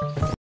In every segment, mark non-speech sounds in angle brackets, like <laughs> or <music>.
はい。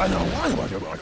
I know why, Roger Roger.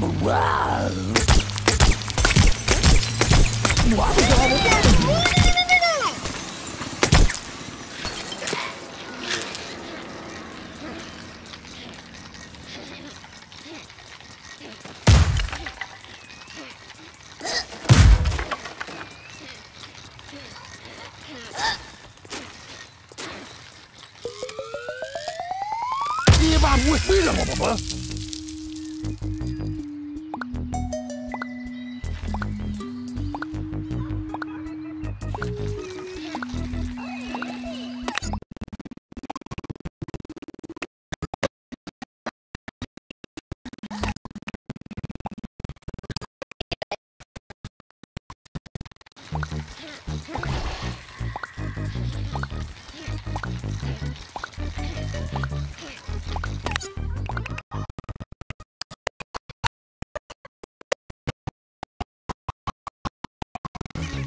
Wow.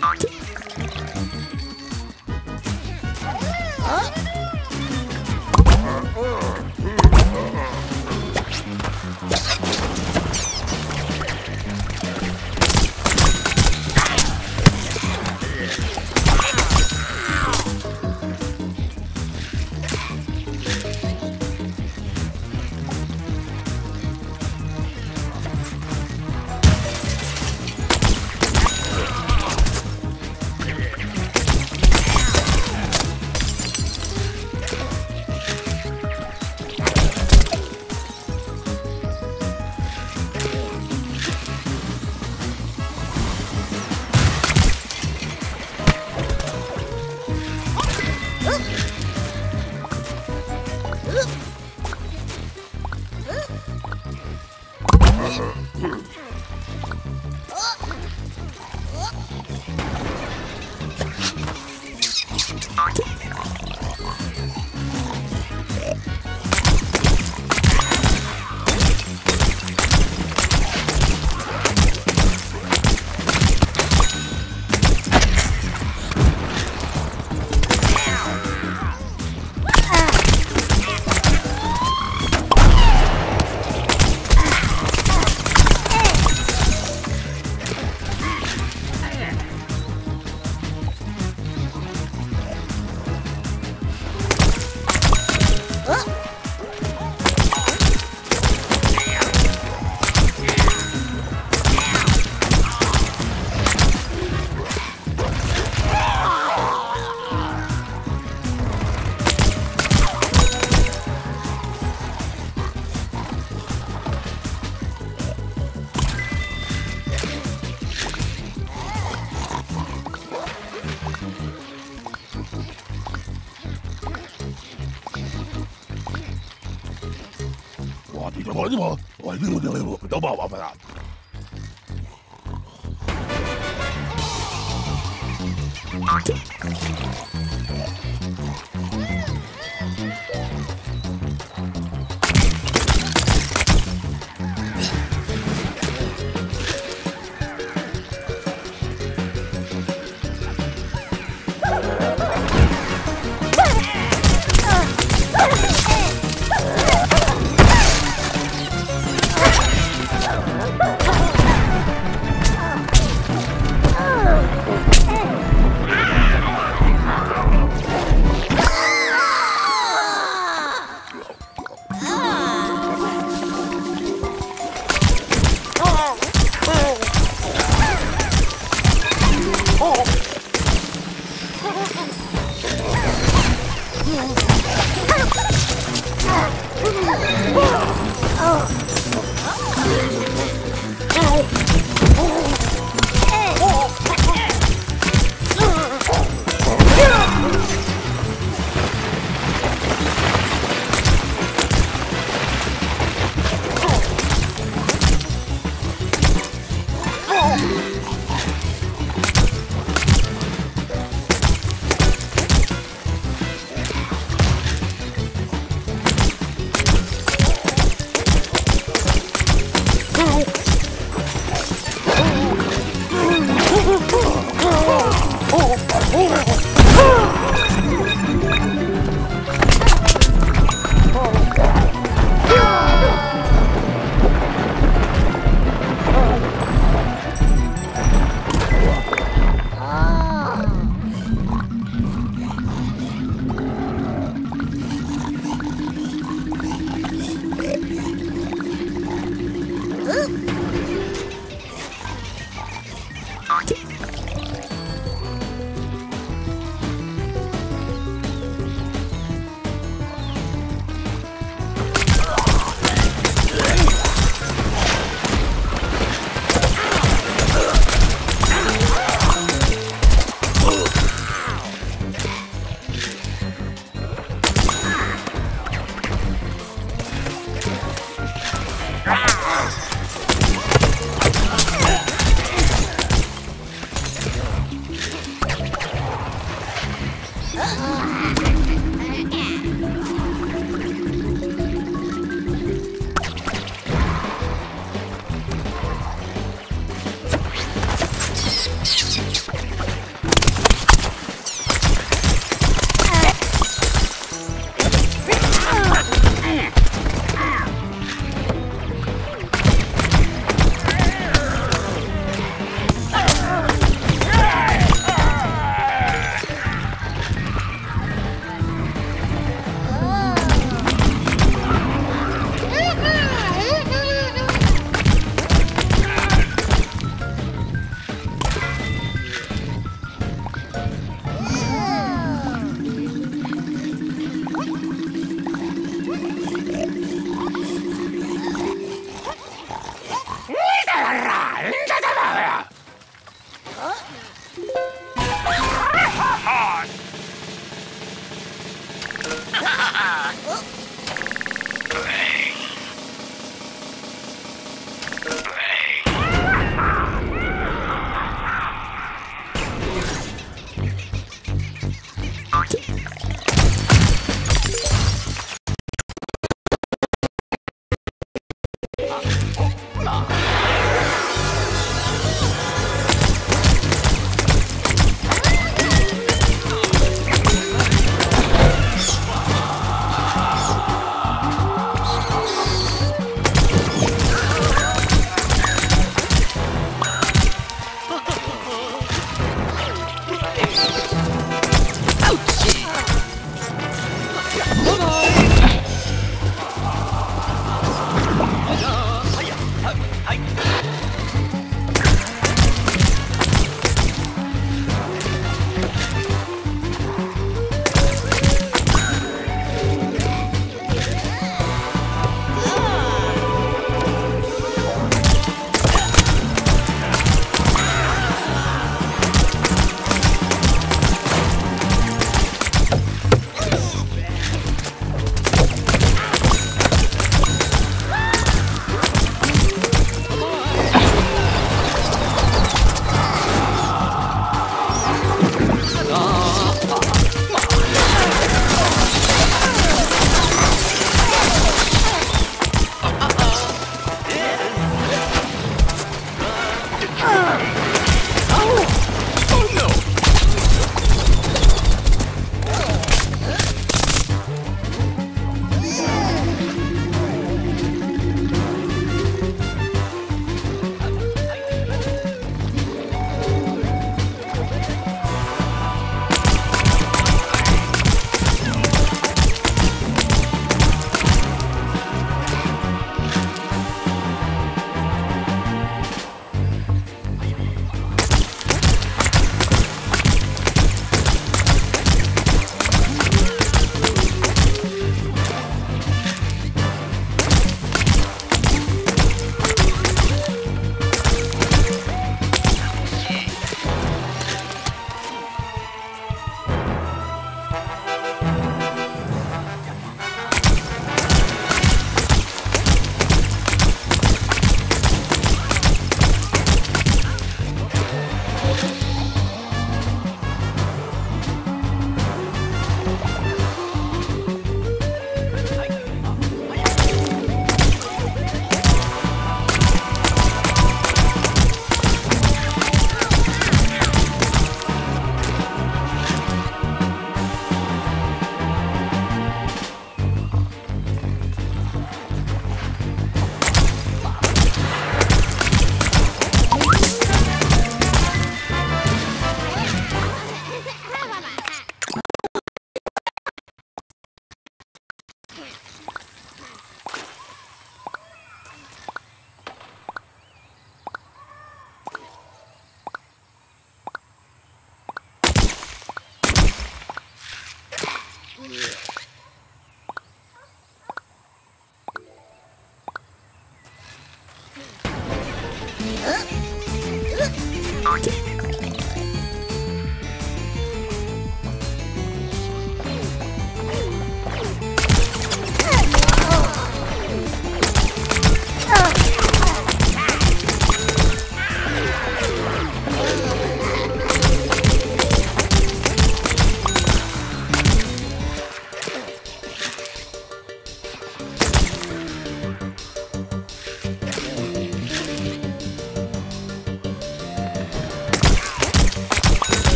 Come on.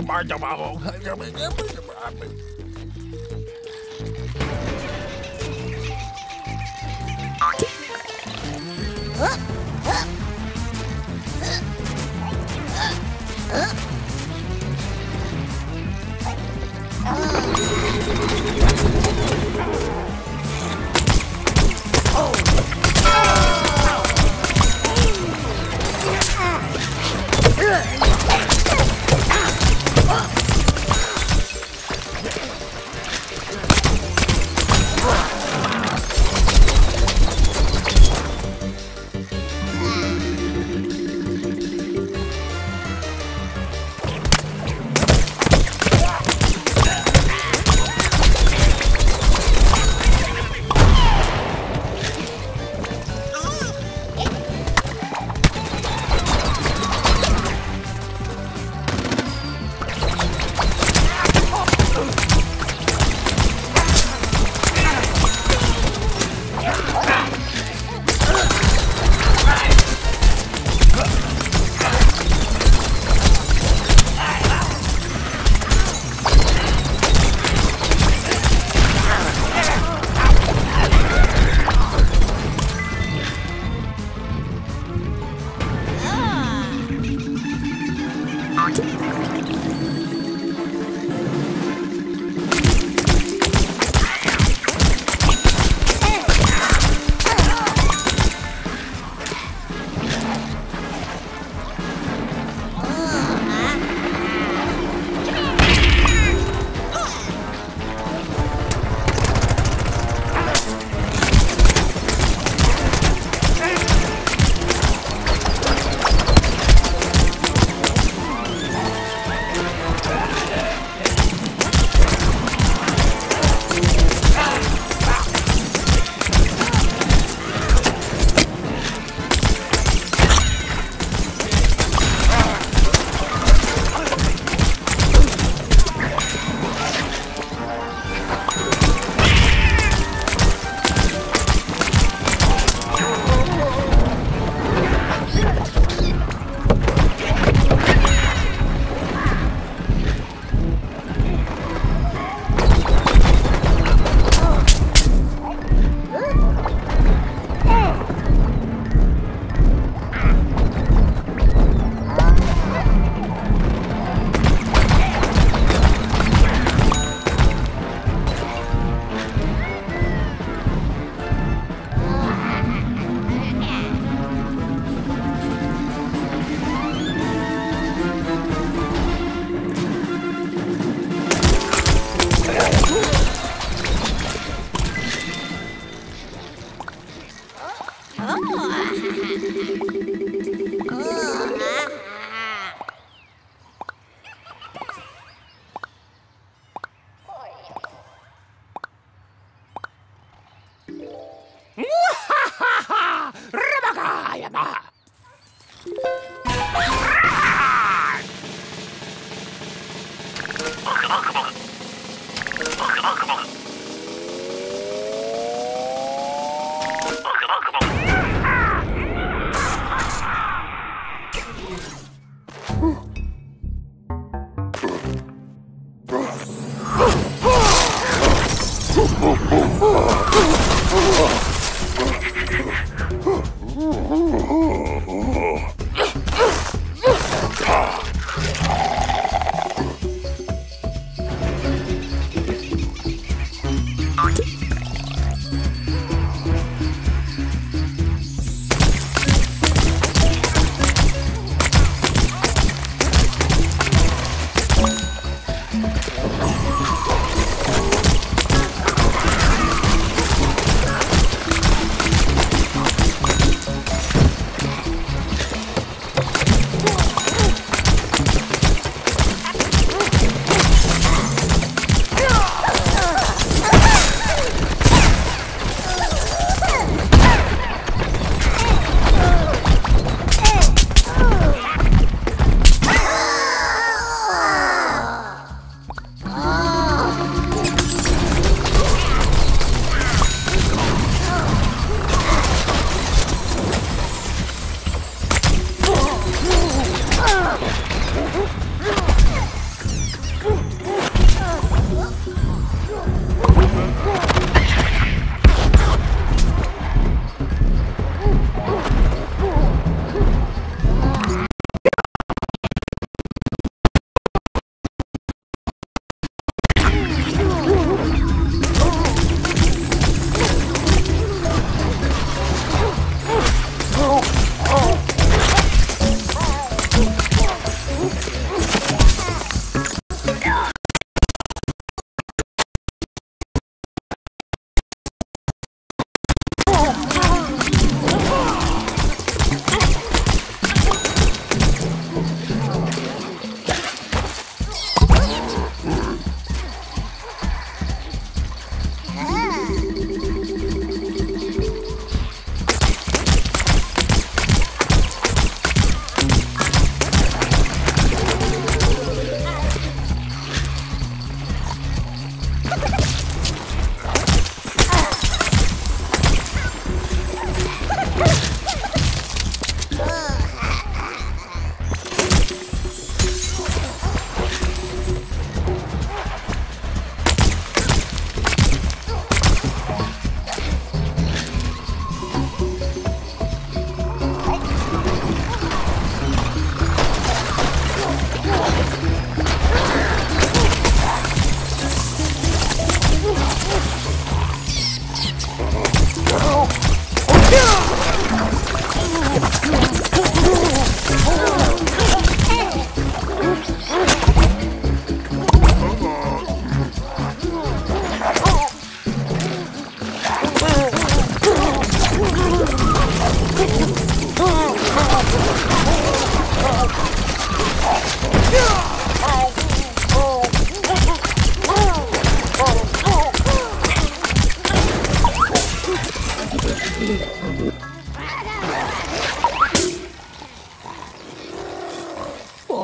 Ôi, ba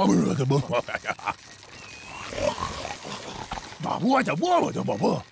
不是我的梦啊呀不过就不要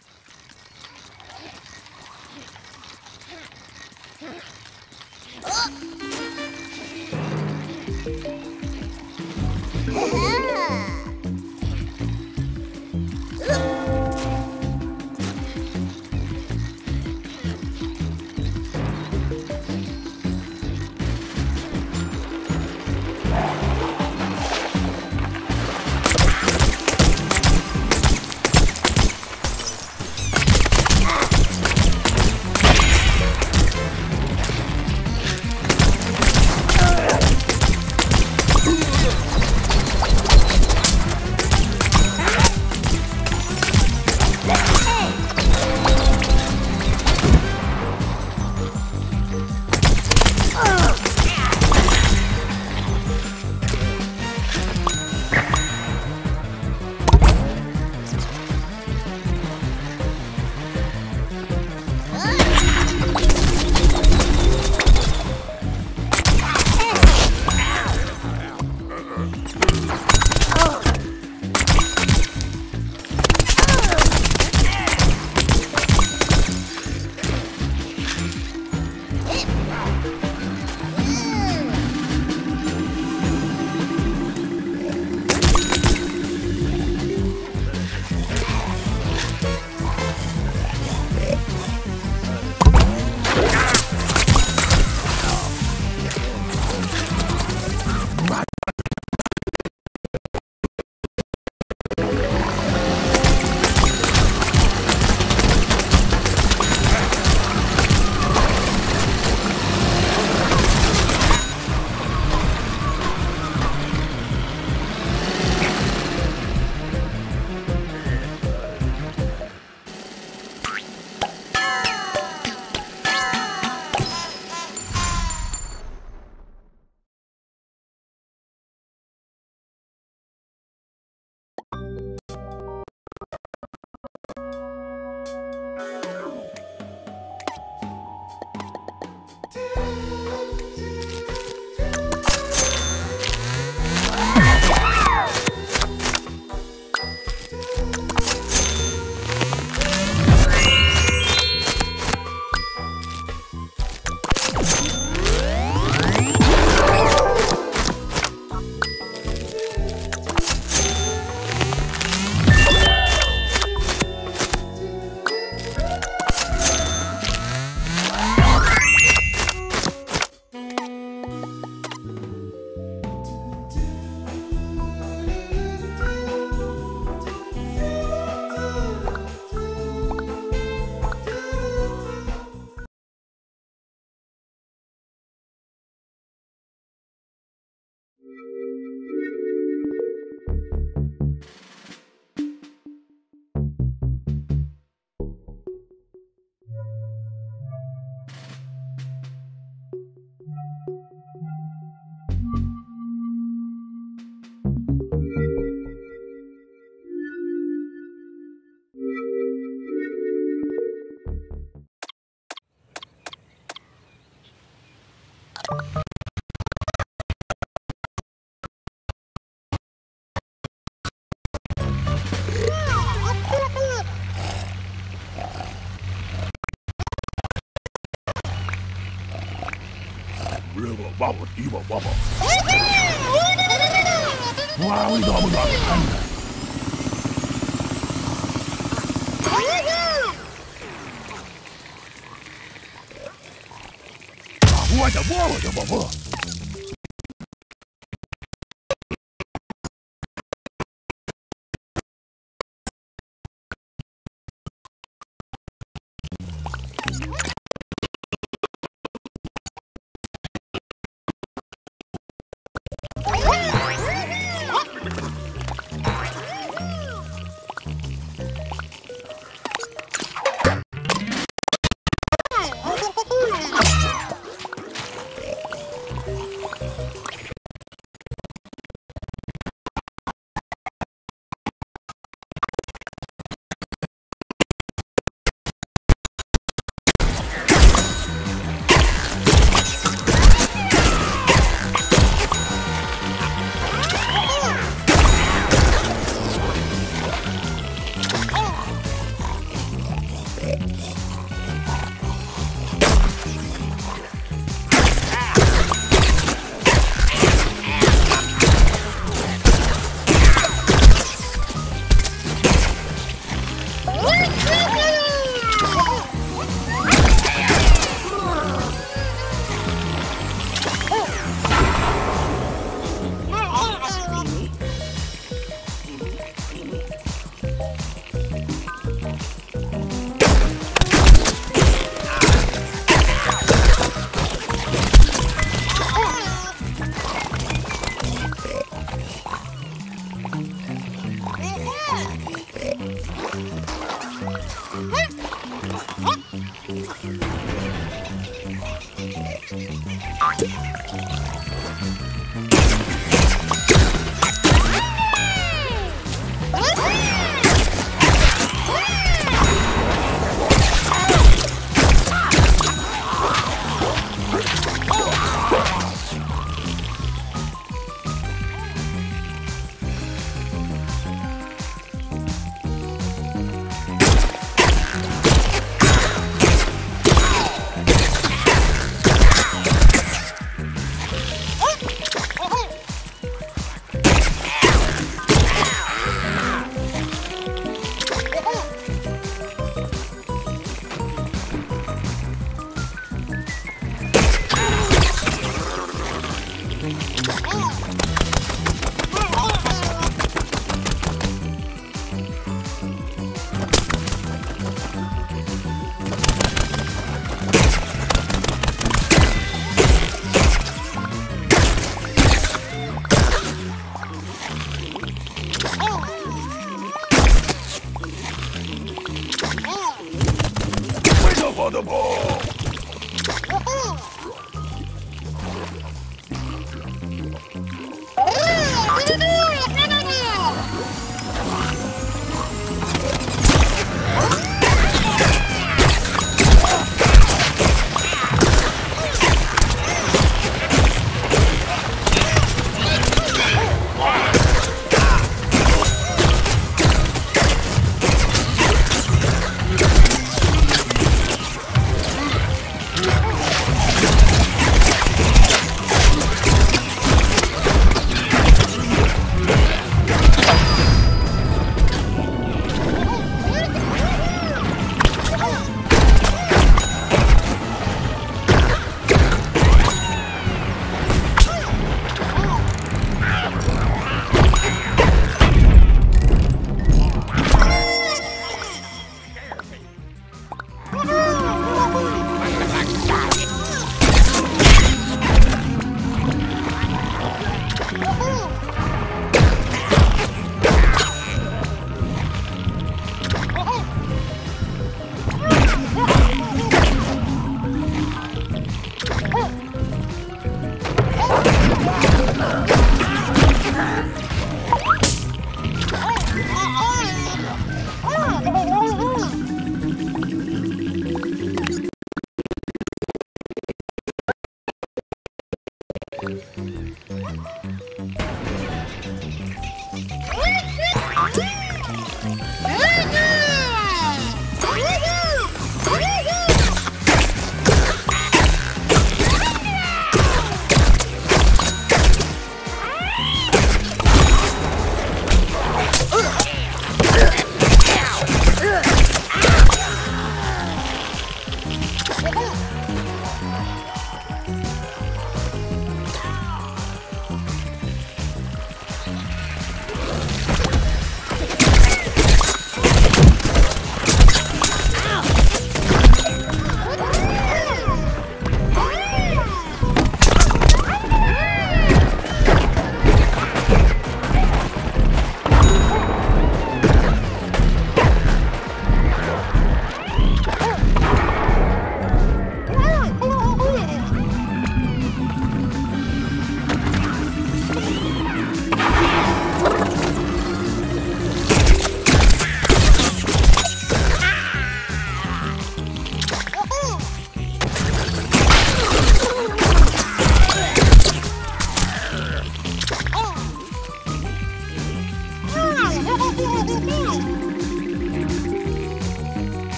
我的窝，我的窝窝。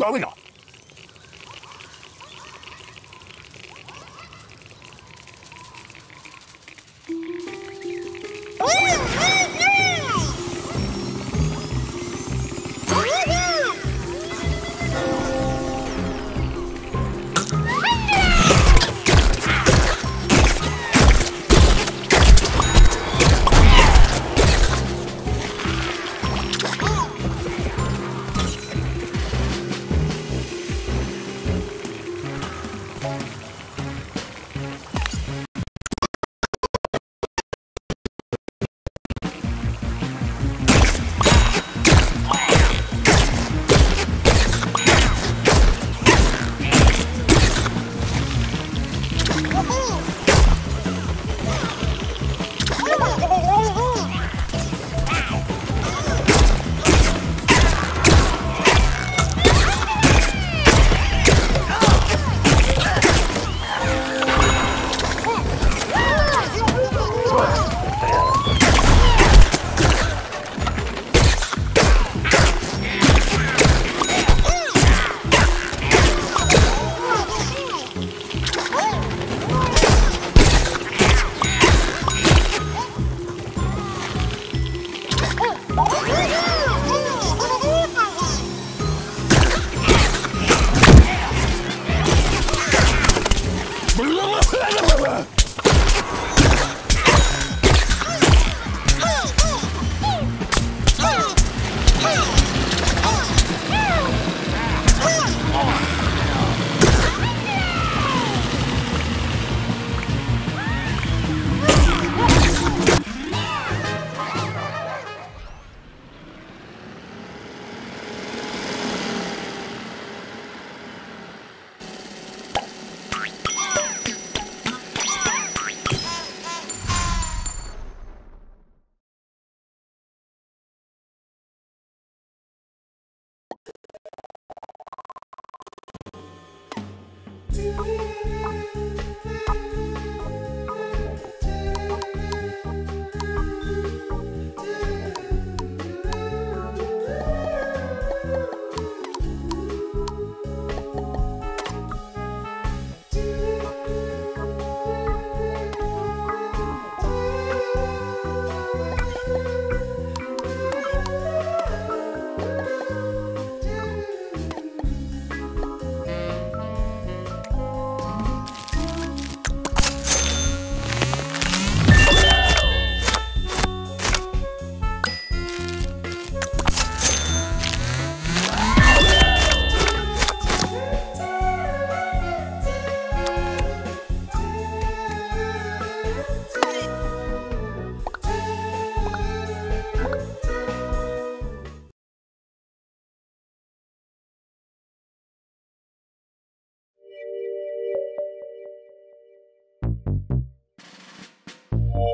나무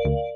야뭐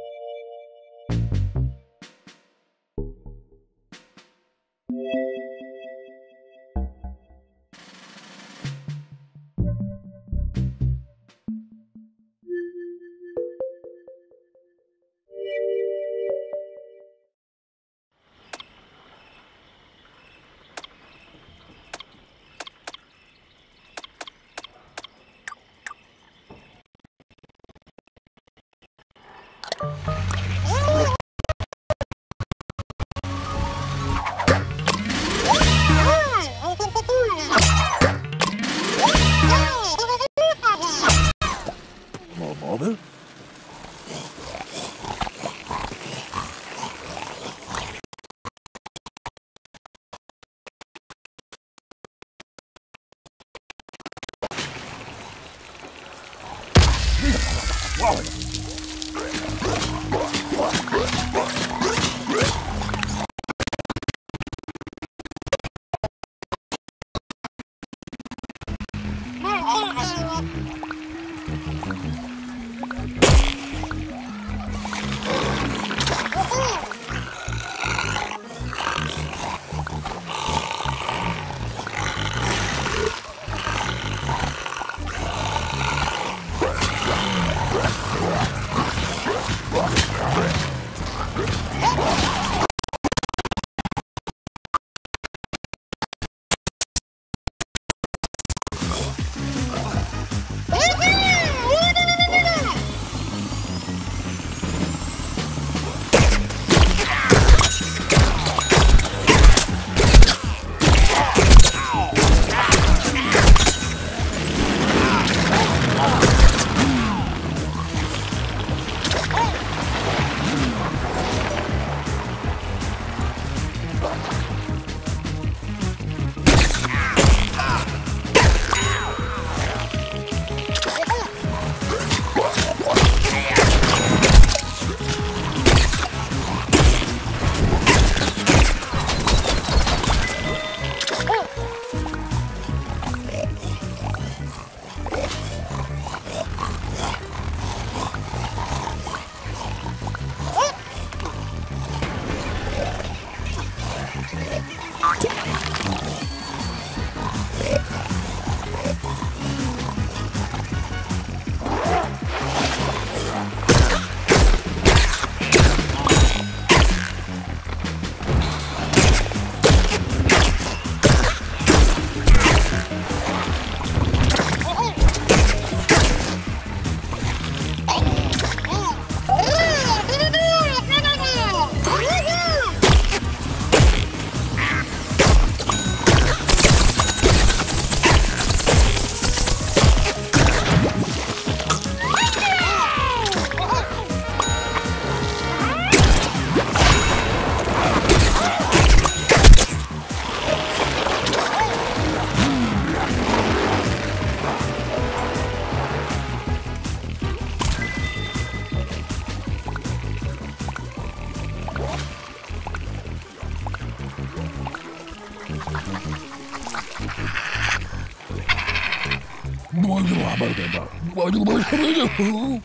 哦 <laughs> 吼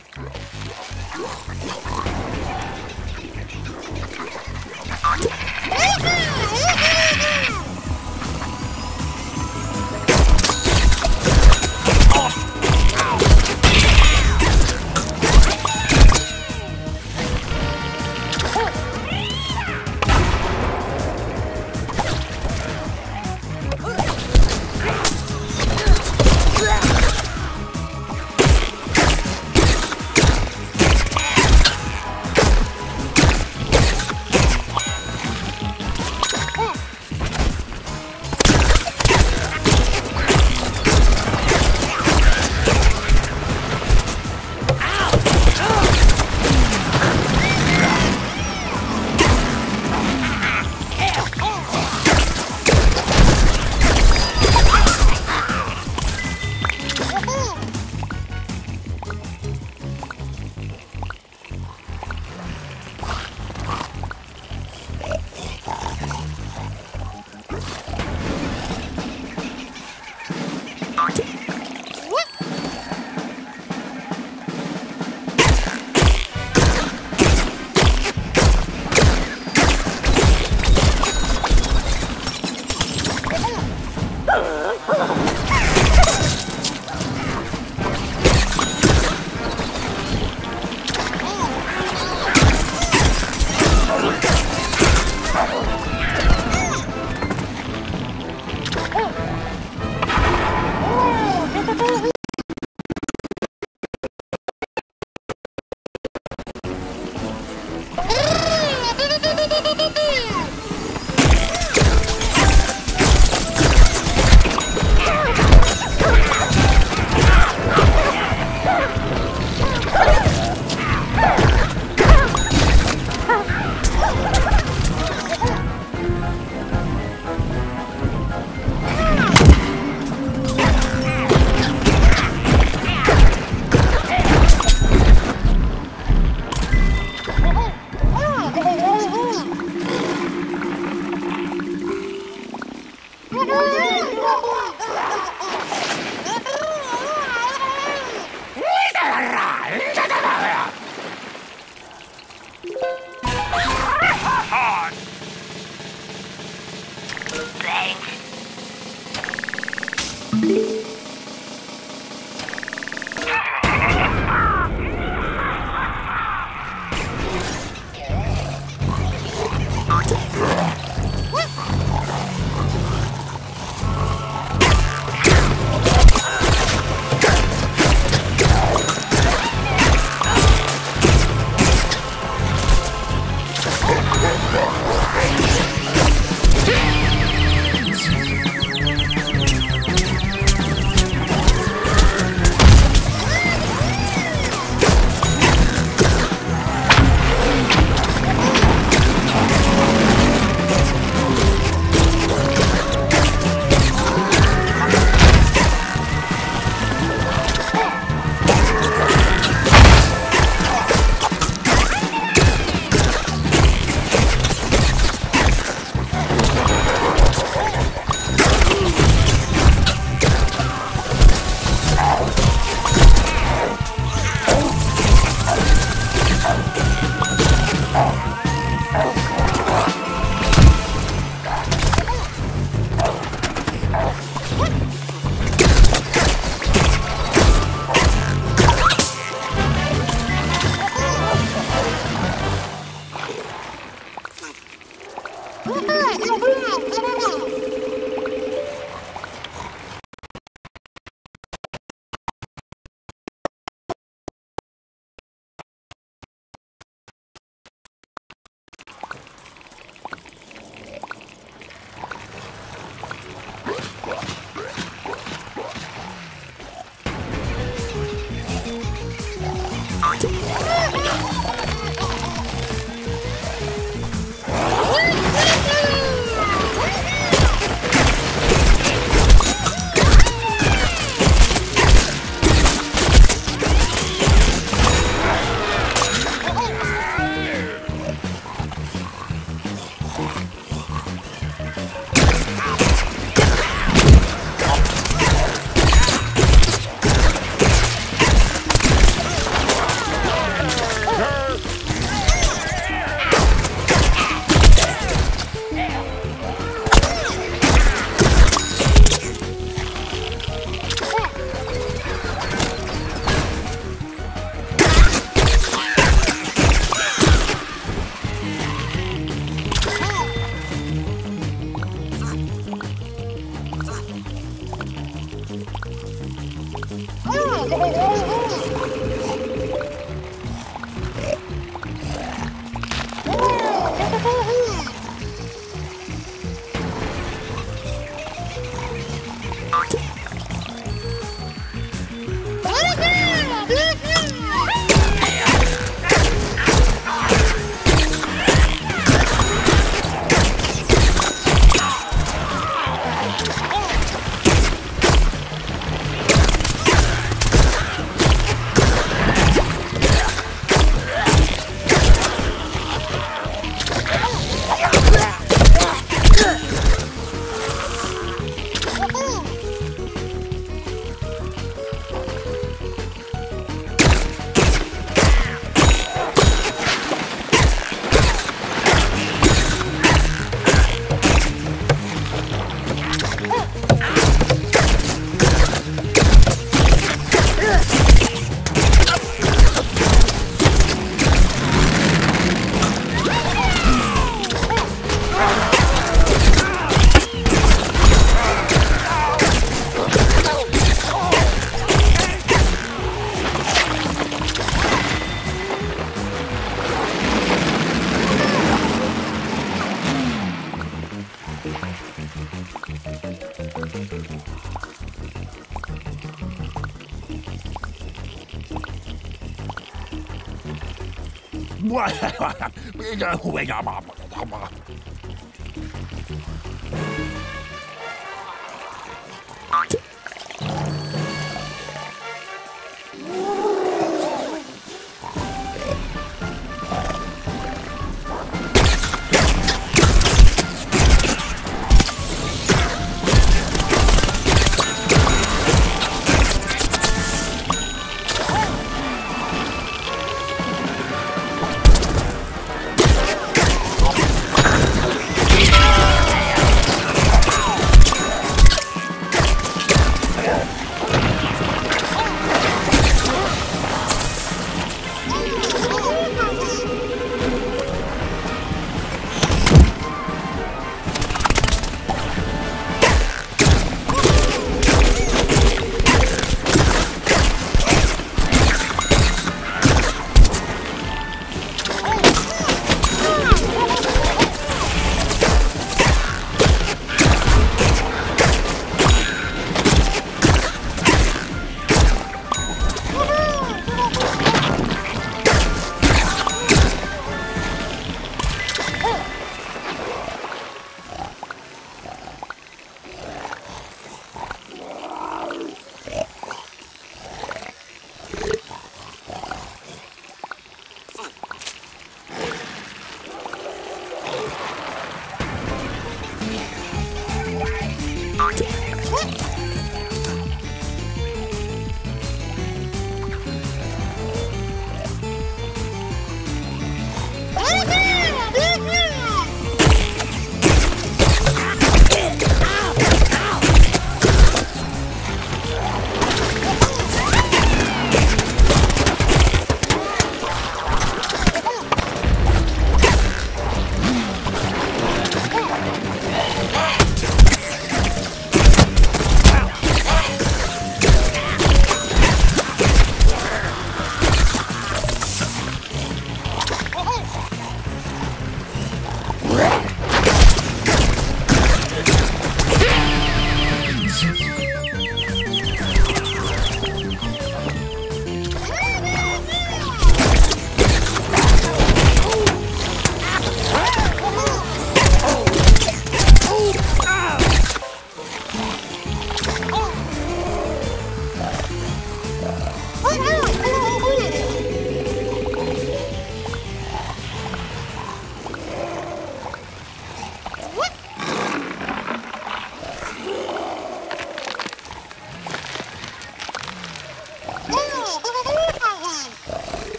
bây giờ bây giờ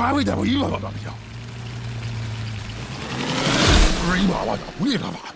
와왜 나 이거 봐봐 그냥. 이거 와봐 우리 가봐.